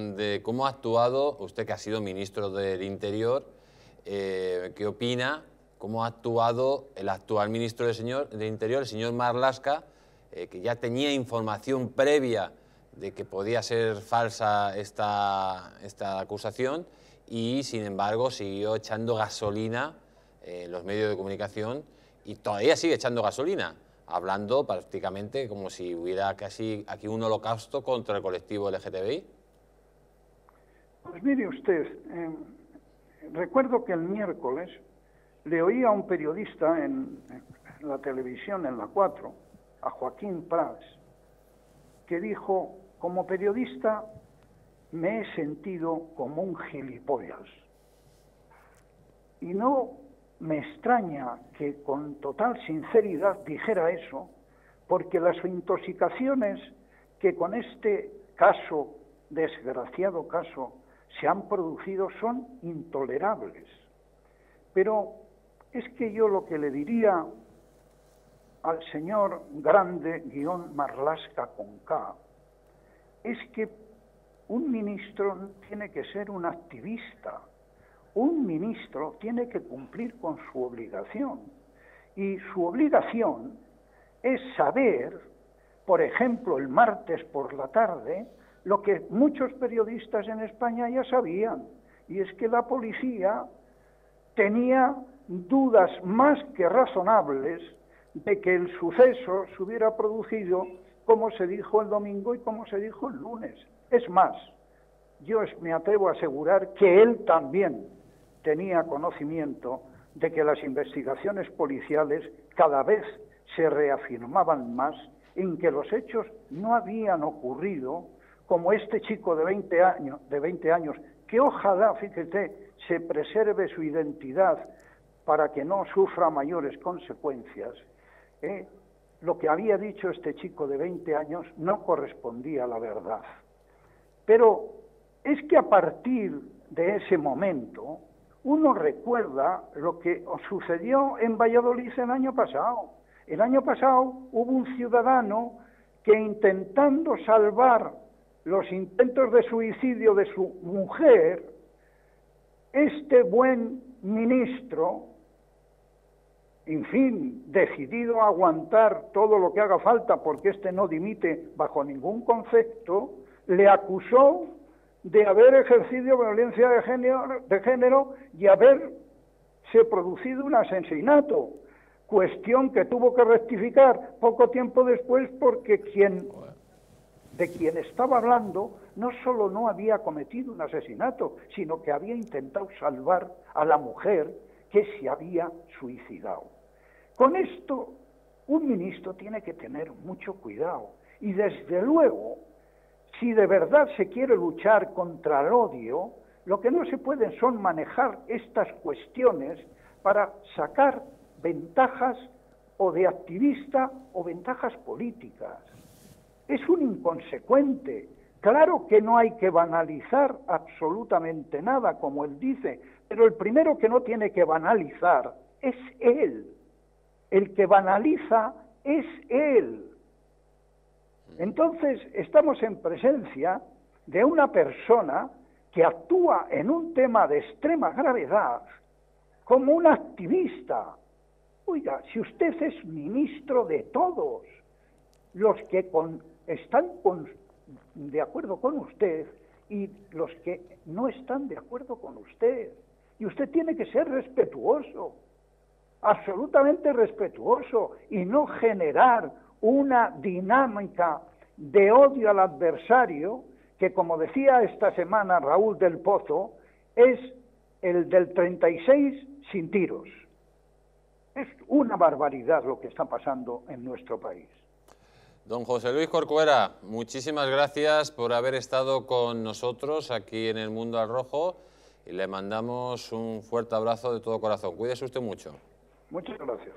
de cómo ha actuado, usted que ha sido ministro del Interior, eh, ¿qué opina? ¿Cómo ha actuado el actual ministro del, señor, Interior, el señor Marlasca, eh, que ya tenía información previa de que podía ser falsa esta, esta acusación y, sin embargo, siguió echando gasolina en los medios de comunicación y todavía sigue echando gasolina, hablando prácticamente como si hubiera casi aquí un holocausto contra el colectivo LGTBI. Pues mire usted, eh, recuerdo que el miércoles le oí a un periodista en, en, la televisión, en la 4, a Joaquín Prats, que dijo, como periodista me he sentido como un gilipollas. Y no me extraña que con total sinceridad dijera eso, porque las intoxicaciones que con este caso, desgraciado caso, se han producido son intolerables. Pero es que yo lo que le diría al señor grande guion Marlasca con K es que un ministro tiene que ser un activista, un ministro tiene que cumplir con su obligación y su obligación es saber, por ejemplo, el martes por la tarde, lo que muchos periodistas en España ya sabían, y es que la policía tenía dudas más que razonables de que el suceso se hubiera producido como se dijo el domingo y como se dijo el lunes. Es más, yo me atrevo a asegurar que él también tenía conocimiento de que las investigaciones policiales cada vez se reafirmaban más en que los hechos no habían ocurrido como este chico de 20 años, de 20 años que ojalá, fíjate, se preserve su identidad para que no sufra mayores consecuencias. ¿eh? Lo que había dicho este chico de 20 años no correspondía a la verdad. Pero es que a partir de ese momento uno recuerda lo que sucedió en Valladolid el año pasado. El año pasado hubo un ciudadano que intentando salvar los intentos de suicidio de su mujer, este buen ministro, en fin, decidido a aguantar todo lo que haga falta porque este no dimite bajo ningún concepto, le acusó de haber ejercido violencia de género, de género y haberse producido un asesinato, cuestión que tuvo que rectificar poco tiempo después porque quien de quien estaba hablando no solo no había cometido un asesinato, sino que había intentado salvar a la mujer que se había suicidado. Con esto, un ministro tiene que tener mucho cuidado y desde luego, si de verdad se quiere luchar contra el odio, lo que no se puede son manejar estas cuestiones para sacar ventajas o de activista o ventajas políticas es un inconsecuente. Claro que no hay que banalizar absolutamente nada, como él dice, pero el primero que no tiene que banalizar es él. El que banaliza es él. Entonces, estamos en presencia de una persona que actúa en un tema de extrema gravedad como un activista. Oiga, si usted es ministro de todos, los que con están de acuerdo con usted y los que no están de acuerdo con usted. Y usted tiene que ser respetuoso, absolutamente respetuoso, y no generar una dinámica de odio al adversario que, como decía esta semana Raúl del Pozo, es el del 36 sin tiros. Es una barbaridad lo que está pasando en nuestro país. Don José Luis Corcuera, muchísimas gracias por haber estado con nosotros aquí en el Mundo al Rojo y le mandamos un fuerte abrazo de todo corazón. Cuídese usted mucho. Muchas gracias.